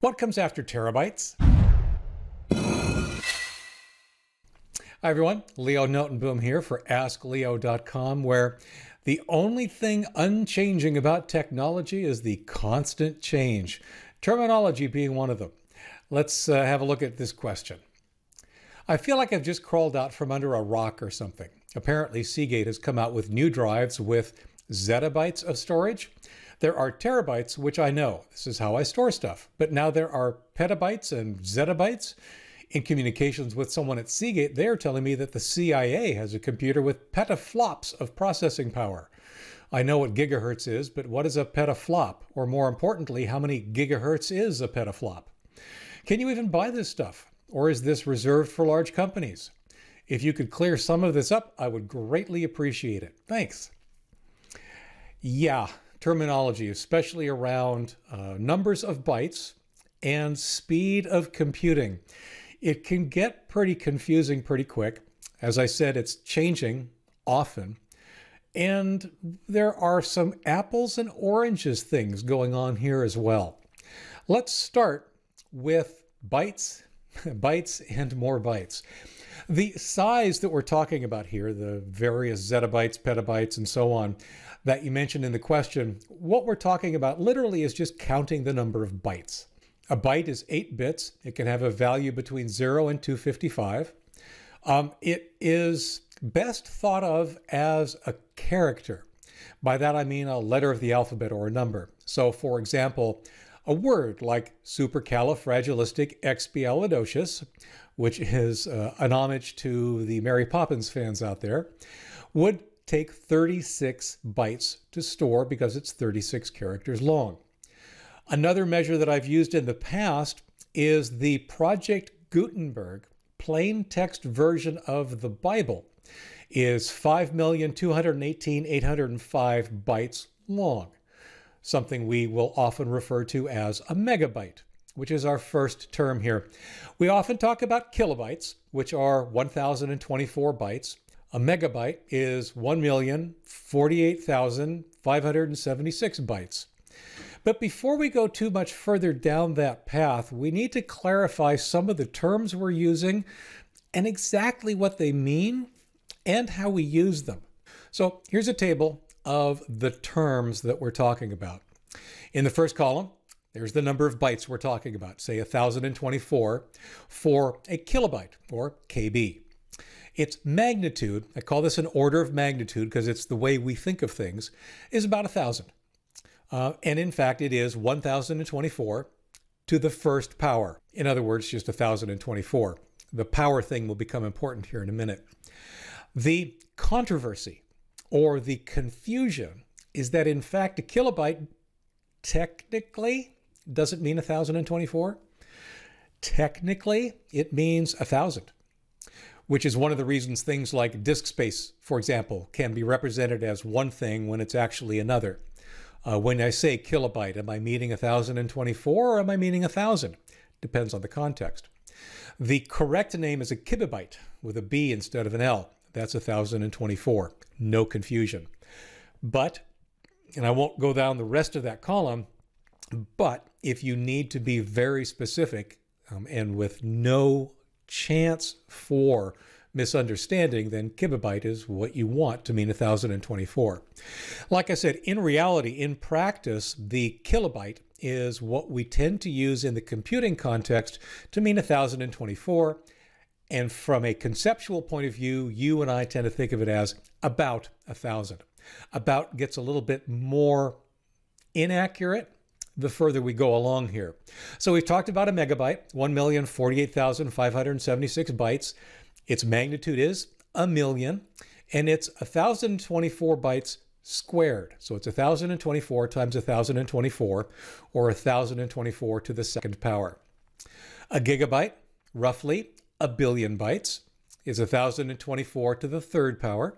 What comes after terabytes? Hi everyone, Leo Notenboom here for AskLeo.com, where the only thing unchanging about technology is the constant change, terminology being one of them. Let's uh, have a look at this question. I feel like I've just crawled out from under a rock or something. Apparently, Seagate has come out with new drives with zettabytes of storage. There are terabytes, which I know. This is how I store stuff. But now there are petabytes and zettabytes. In communications with someone at Seagate, they're telling me that the CIA has a computer with petaflops of processing power. I know what gigahertz is, but what is a petaflop? Or more importantly, how many gigahertz is a petaflop? Can you even buy this stuff? Or is this reserved for large companies? If you could clear some of this up, I would greatly appreciate it. Thanks. Yeah, terminology, especially around uh, numbers of bytes and speed of computing. It can get pretty confusing pretty quick. As I said, it's changing often. And there are some apples and oranges things going on here as well. Let's start with bytes, bytes and more bytes. The size that we're talking about here, the various zettabytes, petabytes, and so on, that you mentioned in the question, what we're talking about literally is just counting the number of bytes. A byte is eight bits. It can have a value between 0 and 255. Um, it is best thought of as a character. By that I mean a letter of the alphabet or a number. So, for example, a word like supercalifragilisticexpialidocious, which is uh, an homage to the Mary Poppins fans out there, would take 36 bytes to store because it's 36 characters long. Another measure that I've used in the past is the Project Gutenberg plain text version of the Bible is 5,218,805 bytes long, something we will often refer to as a megabyte, which is our first term here. We often talk about kilobytes, which are 1,024 bytes, a megabyte is 1,048,576 bytes. But before we go too much further down that path, we need to clarify some of the terms we're using and exactly what they mean and how we use them. So here's a table of the terms that we're talking about. In the first column, there's the number of bytes we're talking about, say 1024 for a kilobyte or KB. Its magnitude, I call this an order of magnitude because it's the way we think of things, is about 1,000. Uh, and in fact, it is 1,024 to the first power. In other words, just 1,024. The power thing will become important here in a minute. The controversy or the confusion is that in fact a kilobyte technically doesn't mean 1024. Technically, it means a 1,000 which is one of the reasons things like disk space, for example, can be represented as one thing when it's actually another. Uh, when I say kilobyte, am I meaning 1024 or am I meaning 1000? Depends on the context. The correct name is a kibibyte with a B instead of an L. That's 1024. No confusion. But, and I won't go down the rest of that column, but if you need to be very specific um, and with no chance for misunderstanding, then kibibyte is what you want to mean 1024. Like I said, in reality, in practice, the kilobyte is what we tend to use in the computing context to mean 1024. And from a conceptual point of view, you and I tend to think of it as about 1000. About gets a little bit more inaccurate the further we go along here. So we've talked about a megabyte, 1,048,576 bytes. Its magnitude is a million, and it's 1,024 bytes squared. So it's 1,024 times 1,024, or 1,024 to the second power. A gigabyte, roughly a billion bytes, is 1,024 to the third power.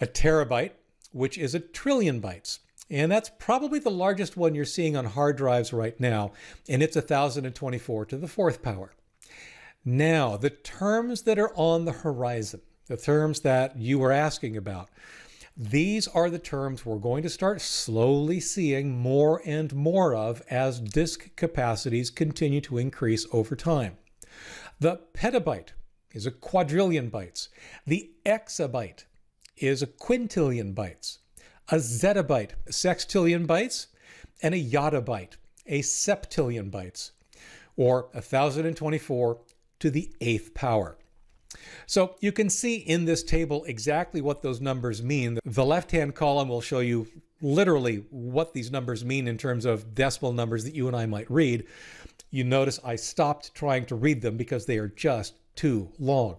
A terabyte, which is a trillion bytes, and that's probably the largest one you're seeing on hard drives right now, and it's 1024 to the fourth power. Now, the terms that are on the horizon, the terms that you were asking about, These are the terms we're going to start slowly seeing more and more of as disk capacities continue to increase over time. The petabyte is a quadrillion bytes. The exabyte is a quintillion bytes. A zettabyte, a sextillion bytes, and a yottabyte, a septillion bytes, or 1024 to the eighth power. So you can see in this table exactly what those numbers mean. The left-hand column will show you literally what these numbers mean in terms of decimal numbers that you and I might read. You notice I stopped trying to read them because they are just too long.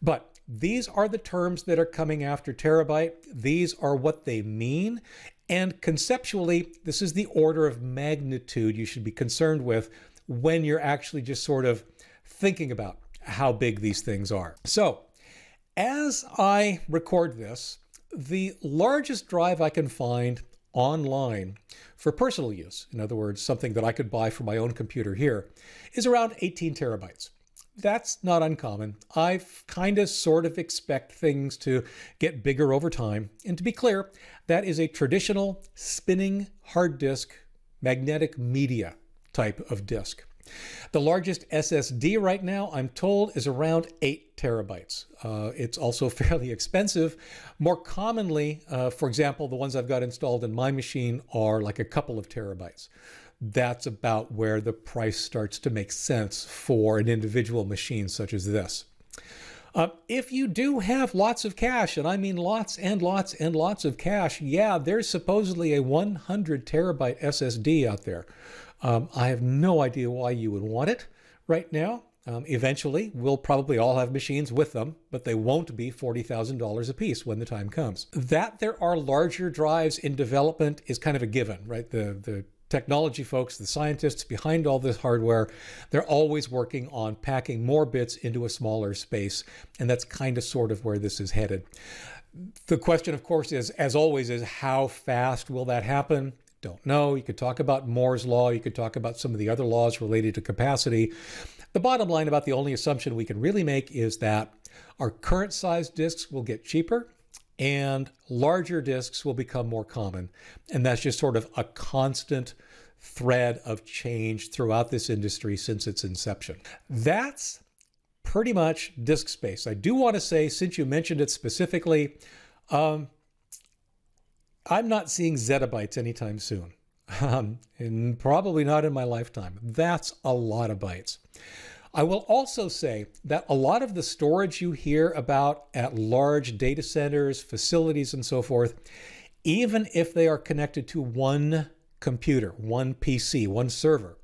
But these are the terms that are coming after terabyte. These are what they mean. And conceptually, this is the order of magnitude you should be concerned with when you're actually just sort of thinking about how big these things are. So, as I record this, the largest drive I can find online for personal use, in other words, something that I could buy for my own computer here, is around 18 terabytes. That's not uncommon. I kind of sort of expect things to get bigger over time. And to be clear, that is a traditional spinning hard disk magnetic media type of disk. The largest SSD right now, I'm told, is around 8 terabytes. Uh, it's also fairly expensive. More commonly, uh, for example, the ones I've got installed in my machine are like a couple of terabytes. That's about where the price starts to make sense for an individual machine such as this. Uh, if you do have lots of cash, and I mean lots and lots and lots of cash, yeah, there's supposedly a 100 terabyte SSD out there. Um, I have no idea why you would want it right now. Um, eventually, we'll probably all have machines with them, but they won't be $40,000 a piece when the time comes. That there are larger drives in development is kind of a given, right? The, the technology folks, the scientists behind all this hardware, they're always working on packing more bits into a smaller space. And that's kind of sort of where this is headed. The question, of course, is, as always, is how fast will that happen? don't know. You could talk about Moore's law. You could talk about some of the other laws related to capacity. The bottom line about the only assumption we can really make is that our current size disks will get cheaper and larger disks will become more common. And that's just sort of a constant thread of change throughout this industry since its inception. That's pretty much disk space. I do want to say, since you mentioned it specifically, um, I'm not seeing zettabytes anytime soon, um, and probably not in my lifetime. That's a lot of bytes. I will also say that a lot of the storage you hear about at large data centers, facilities, and so forth, even if they are connected to one computer, one PC, one server,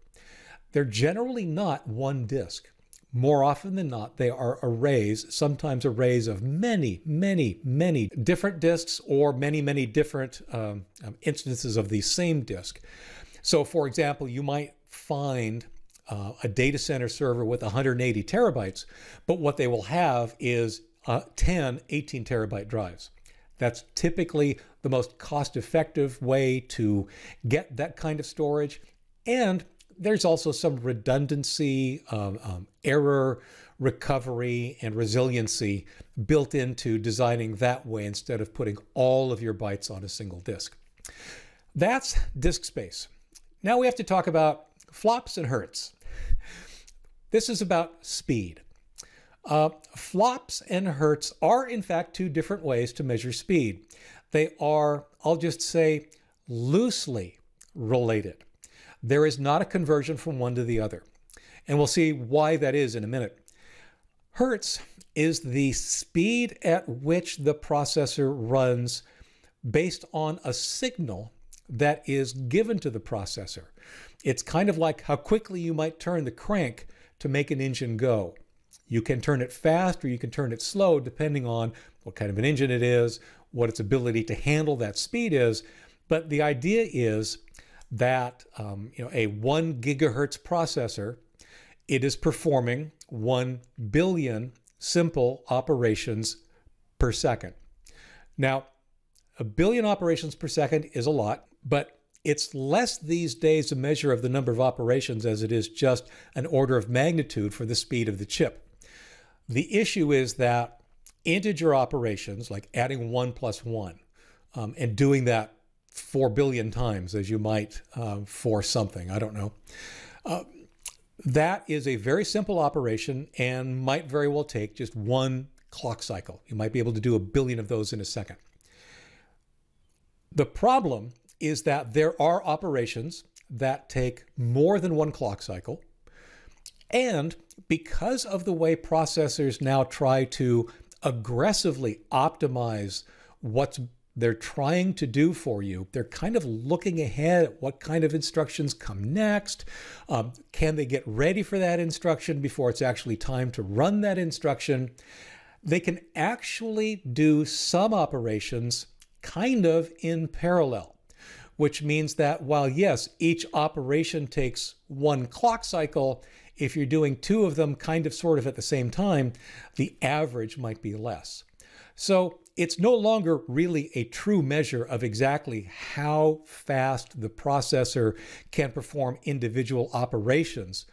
they're generally not one disk. More often than not, they are arrays, sometimes arrays of many, many, many different disks or many, many different um, um, instances of the same disk. So, for example, you might find uh, a data center server with 180 terabytes, but what they will have is uh, 10 18 terabyte drives. That's typically the most cost effective way to get that kind of storage. And there's also some redundancy, um, um, error recovery, and resiliency built into designing that way instead of putting all of your bytes on a single disk. That's disk space. Now we have to talk about flops and hertz. This is about speed. Uh, flops and hertz are, in fact, two different ways to measure speed. They are, I'll just say, loosely related. There is not a conversion from one to the other. And we'll see why that is in a minute. Hertz is the speed at which the processor runs based on a signal that is given to the processor. It's kind of like how quickly you might turn the crank to make an engine go. You can turn it fast or you can turn it slow depending on what kind of an engine it is, what its ability to handle that speed is. But the idea is that um, you know a one gigahertz processor, it is performing one billion simple operations per second. Now, a billion operations per second is a lot, but it's less these days a measure of the number of operations as it is just an order of magnitude for the speed of the chip. The issue is that integer operations, like adding one plus one, um, and doing that 4 billion times as you might uh, for something. I don't know. Uh, that is a very simple operation and might very well take just one clock cycle. You might be able to do a billion of those in a second. The problem is that there are operations that take more than one clock cycle. And because of the way processors now try to aggressively optimize what they're trying to do for you. They're kind of looking ahead at what kind of instructions come next. Um, can they get ready for that instruction before it's actually time to run that instruction? They can actually do some operations kind of in parallel, which means that while, yes, each operation takes one clock cycle, if you're doing two of them kind of sort of at the same time, the average might be less. So it's no longer really a true measure of exactly how fast the processor can perform individual operations,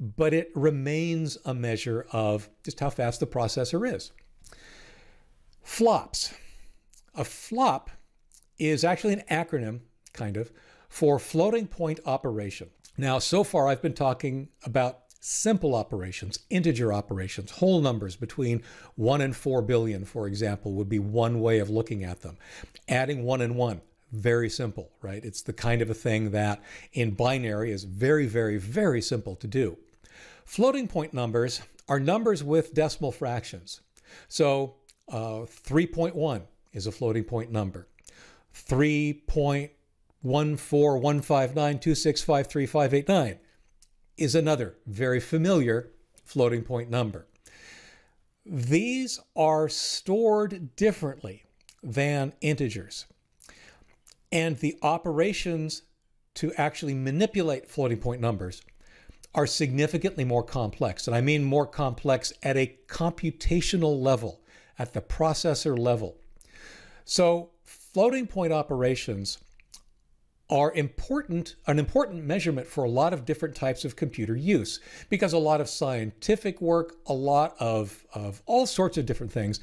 but it remains a measure of just how fast the processor is. FLOPS. A FLOP is actually an acronym, kind of, for floating point operation. Now, so far I've been talking about simple operations, integer operations, whole numbers between 1 and 4 billion, for example, would be one way of looking at them. Adding 1 and 1, very simple, right? It's the kind of a thing that in binary is very, very, very simple to do. Floating point numbers are numbers with decimal fractions. So uh, 3.1 is a floating point number. 3.1415926535589 is another very familiar floating point number. These are stored differently than integers. And the operations to actually manipulate floating point numbers are significantly more complex. And I mean more complex at a computational level, at the processor level. So floating point operations are important, an important measurement for a lot of different types of computer use because a lot of scientific work, a lot of, of all sorts of different things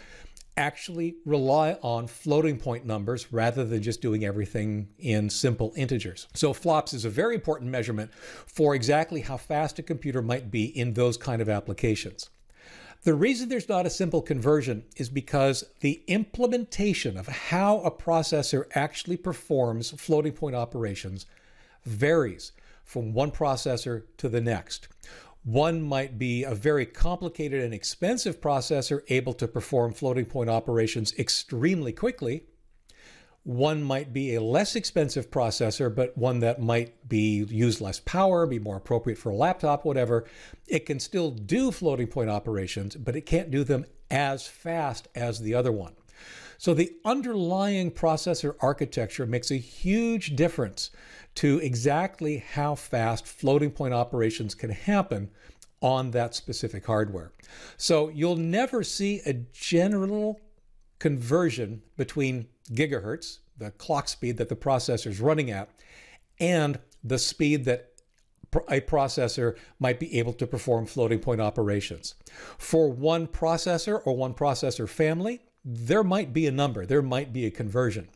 actually rely on floating point numbers rather than just doing everything in simple integers. So flops is a very important measurement for exactly how fast a computer might be in those kind of applications. The reason there's not a simple conversion is because the implementation of how a processor actually performs floating point operations varies from one processor to the next. One might be a very complicated and expensive processor able to perform floating point operations extremely quickly, one might be a less expensive processor, but one that might be use less power, be more appropriate for a laptop, whatever. It can still do floating point operations, but it can't do them as fast as the other one. So the underlying processor architecture makes a huge difference to exactly how fast floating point operations can happen on that specific hardware. So you'll never see a general conversion between gigahertz, the clock speed that the processor is running at, and the speed that a processor might be able to perform floating point operations. For one processor or one processor family, there might be a number, there might be a conversion.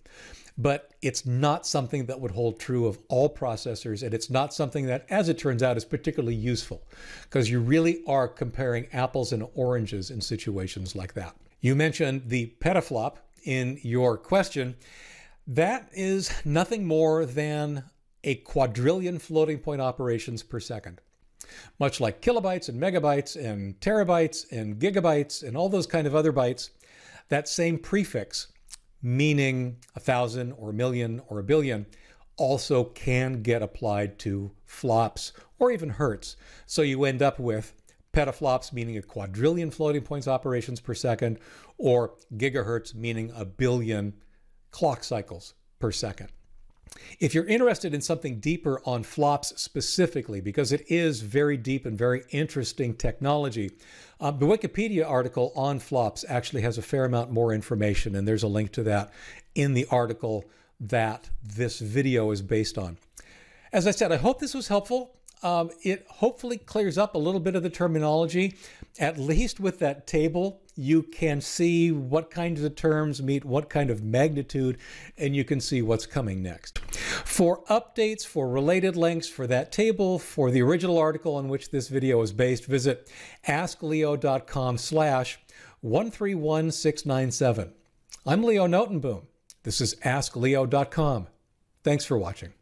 But it's not something that would hold true of all processors, and it's not something that, as it turns out, is particularly useful because you really are comparing apples and oranges in situations like that. You mentioned the petaflop, in your question, that is nothing more than a quadrillion floating point operations per second. Much like kilobytes and megabytes and terabytes and gigabytes and all those kind of other bytes, that same prefix, meaning a thousand or a million or a billion, also can get applied to flops or even hertz. So you end up with petaflops, meaning a quadrillion floating points operations per second, or gigahertz, meaning a billion clock cycles per second. If you're interested in something deeper on flops specifically, because it is very deep and very interesting technology, um, the Wikipedia article on flops actually has a fair amount more information, and there's a link to that in the article that this video is based on. As I said, I hope this was helpful. Um, it hopefully clears up a little bit of the terminology. At least with that table, you can see what kinds of terms meet what kind of magnitude, and you can see what's coming next. For updates, for related links, for that table, for the original article on which this video is based, visit askleo.com slash 131697. I'm Leo Notenboom. This is AskLeo.com. Thanks for watching.